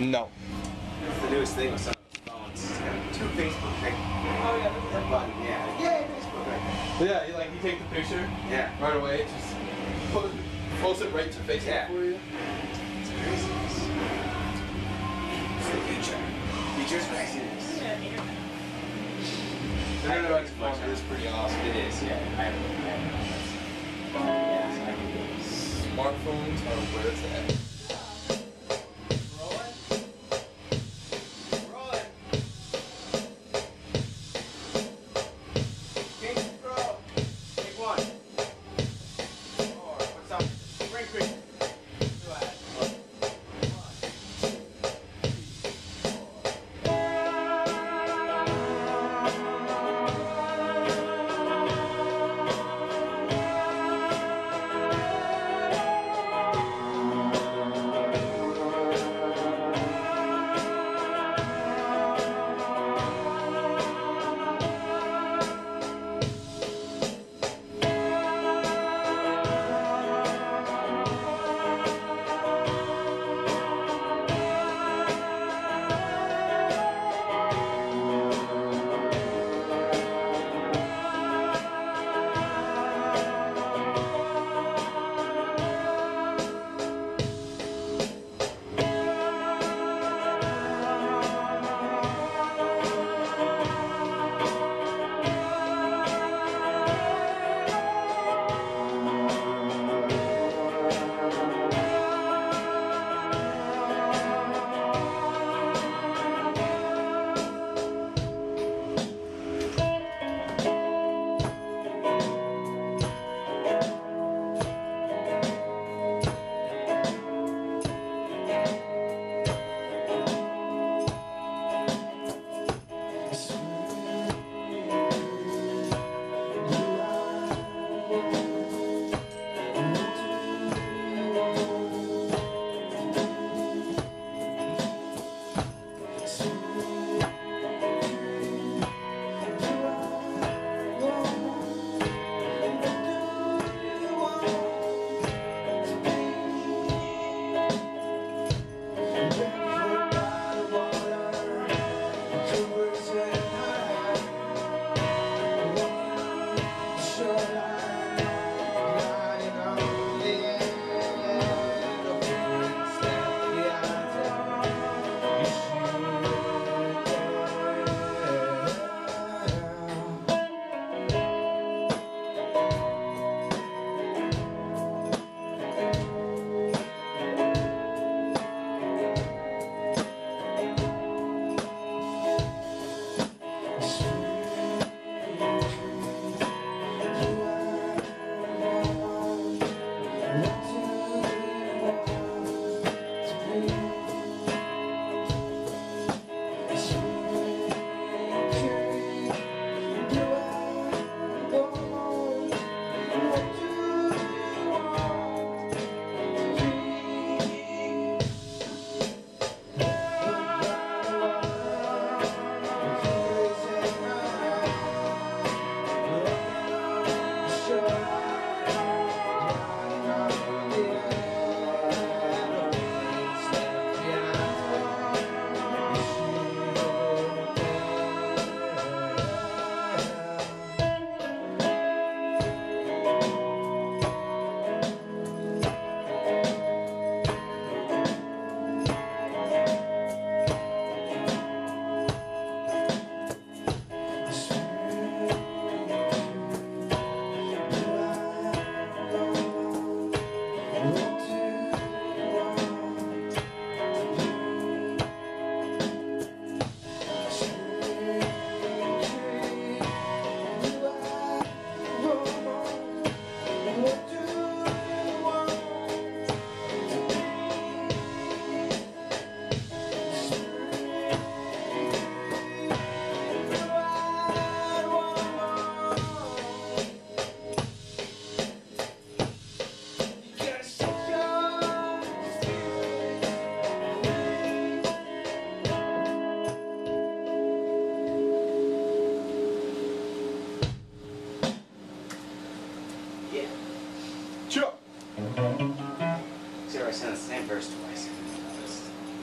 No. It's the newest thing with some phones. It's got two Facebook pictures. Oh, yeah. That button, yeah. Yay, Facebook right. Yeah, you, like you take the picture. Yeah. Right away, just post, it right to Facebook yeah. for you. It's crazy. It's the future. Future's craziness. Yeah, they're going to watch this pretty awesome. It is, yeah. I have, I have, I have, I have, I have,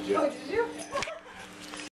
you? Oh, did you?